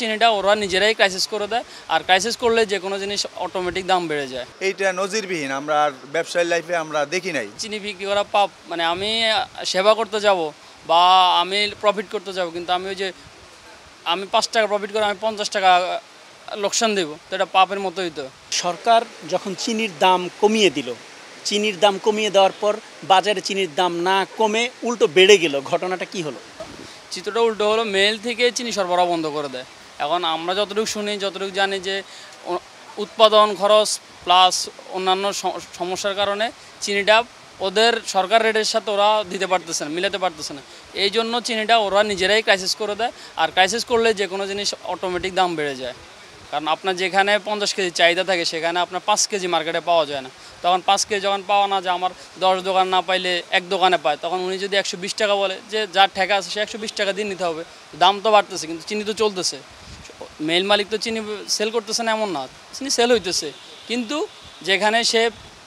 চিনিটা ওরা নিজেরাই ক্রাইসিস করে দেয় আর ক্রাইসিস করলে যে কোনো জিনিস অটোমেটিক দাম বেড়ে যায়। এইটা নজিরবিহীন আমরা আর ব্যবসায়ী লাইফে আমরা দেখি নাই। চিনি বিক্রি করা পাপ মানে আমি সেবা করতে যাব বা আমি প্রফিট করতে যাব কিন্তু আমি ওই যে আমি পাঁচ টাকা প্রফিট করে আমি পঞ্চাশ টাকা লোকসান দেবো তো এটা পাপের মতোই তো। সরকার যখন চিনির দাম কমিয়ে দিল চিনির দাম কমিয়ে দেওয়ার পর বাজারে চিনির দাম না কমে উল্টো বেড়ে গেল ঘটনাটা কি হলো? চিত্রটা উল্টো হলো মেল থেকে চিনি সরবরাহ বন্ধ করে দেয়। এখন আমরা যতটুকু শুনি, যতটুকু জানি যে উৎপাদন খরচ প্লাস অন্যান্য সমস্যার কারণে চিনিটা ওদের সরকার রেটের সাথে ওরা দিতে পারতেছে না, মিলাতে পারতেছে না। এই জন্য চিনিটা ওরা নিজেরাই ক্রাইসিস করে দেয় আর ক্রাইসিস করলে যে কোনো জিনিস অটোমেটিক দাম বেড়ে যায়। কারণ আপনার যেখানে পঞ্চাশ কেজি চাহিদা থাকে, সেখানে আপনার পাঁচ কেজি মার্কেটে পাওয়া যায় না। তখন পাঁচ কেজি যখন পাওয়া না যায়, আমার দশ দোকান না পাইলে এক দোকানে পায়। তখন উনি যদি একশো বিশ টাকা বলে যে যার ঠেকা আছে, সে একশো বিশ টাকা দিয়ে নিতে হবে। দাম তো বাড়তেছে, কিন্তু চিনি তো চলতেছে। মেল মালিক তো চিনি সেল করতেছে না এমন না, চিনি সেল হইতেছে। কিন্তু যেখানে সে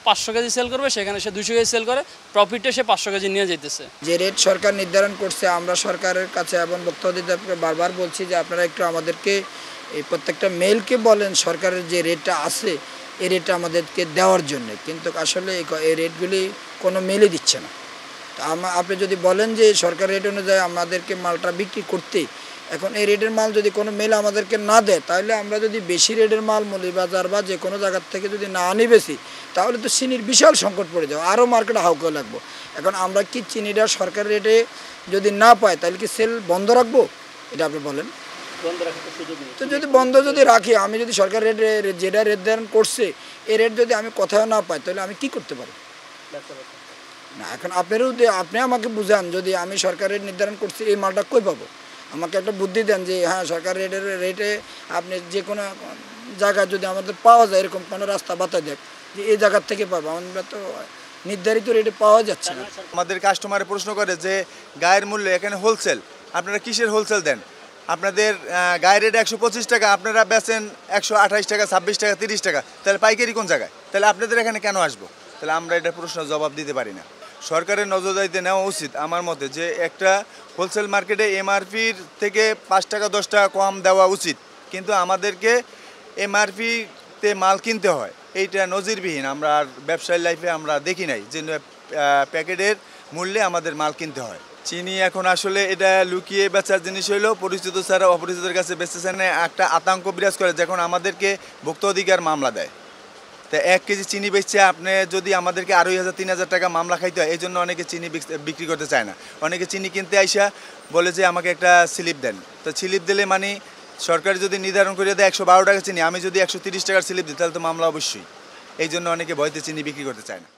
পাঁচশো কেজি সেল করবে, সেখানে সে দুশো কেজি সেল করে প্রফিটে সে পাঁচশো কেজি নিয়ে যাইতেছে। যে রেট সরকার নির্ধারণ করছে, আমরা সরকারের কাছে এবং বক্তব্য বারবার বলছি যে আপনারা একটু আমাদেরকে, এই প্রত্যেকটা মেলকে বলেন, সরকারের যে রেটটা আছে, এই রেটটা আমাদেরকে দেওয়ার জন্য। কিন্তু আসলে এই রেটগুলি কোনো মেলে দিচ্ছে না। আপনি যদি বলেন যে সরকার রেট অনুযায়ী আমাদেরকে মালটা বিক্রি করতে এখন এই রেটের মাল যদি কোনো মেল আমাদেরকে না দেয় তাহলে আমরা যদি বেশি রেটের মাল মৌলিবাজার বা যে কোনো জায়গার থেকে যদি না আনি বেশি তাহলে তো চিনির বিশাল সংকট পড়ে যাবে। আরও মার্কেটে হাউকে লাগবো। এখন আমরা কি চিনিটা সরকার রেটে যদি না পাই তাহলে কি সেল বন্ধ রাখব? এটা আপনি বলেন। তো যদি বন্ধ যদি রাখি আমি যদি সরকার রেট যেটা রেট নির্ধারণ করছে এই রেট যদি আমি কোথাও না পাই তাহলে আমি কি করতে পারি? না এখন আপনারও আপনি আমাকে বুঝান যদি আমি সরকারের নির্ধারণ করছি এই মালটা কই পাবো? আমাকে একটা বুদ্ধি দেন যে হ্যাঁ সরকার রেটের রেটে আপনি যে কোনো জায়গায় যদি আমাদের পাওয়া যায়, এরকম কোনো রাস্তা বাতা দেখ, যে এই জায়গার থেকে পাবো। আমরা তো নির্ধারিত রেটে পাওয়া যাচ্ছে না। আমাদের কাস্টমারে প্রশ্ন করে যে, গায়ের মূল্য এখানে হোলসেল আপনারা কিসের হোলসেল দেন? আপনাদের গায়ের রেট একশো পঁচিশ টাকা, আপনারা বেচেন একশো আঠাইশ টাকা, ছাব্বিশ টাকা, তিরিশ টাকা। তাহলে পাইকারি কোন জায়গায়? তাহলে আপনাদের এখানে কেন আসব? তাহলে আমরা এটা প্রশ্ন জবাব দিতে পারি না। সরকারের নজরদারিতে নেওয়া উচিত আমার মতে যে একটা হোলসেল মার্কেটে এমআরপির থেকে পাঁচ টাকা, দশ টাকা কম দেওয়া উচিত। কিন্তু আমাদেরকে এমআরপিতে মাল কিনতে হয়। এইটা নজিরবিহীন। আমরা আর ব্যবসায়ী লাইফে আমরা দেখি নাই যে প্যাকেটের মূল্যে আমাদের মাল কিনতে হয়। চিনি এখন আসলে এটা লুকিয়ে বেচার জিনিস হইল, পরিচিত ছাড়া অপরিচিতের কাছে বেচতেছে না, একটা আতঙ্ক বিরাজ করে, যখন আমাদেরকে ভোক্তা অধিকার মামলা দেয়। তা এক কেজি চিনি বেচছে আপনি যদি আমাদেরকে আড়াই হাজার, তিন হাজার টাকা মামলা খাইতে হয় এই জন্য অনেকে চিনি বিক্রি করতে চায় না। অনেকে চিনি কিনতে আইসা বলে যে আমাকে একটা স্লিপ দেন। তো স্লিপ দিলে মানে সরকার যদি নির্ধারণ করে দেয় একশো বারো টাকা চিনি, আমি যদি একশো তিরিশ টাকার স্লিপ দিই, তাহলে তো মামলা অবশ্যই। এই জন্য অনেকে ভয়তে চিনি বিক্রি করতে চায় না।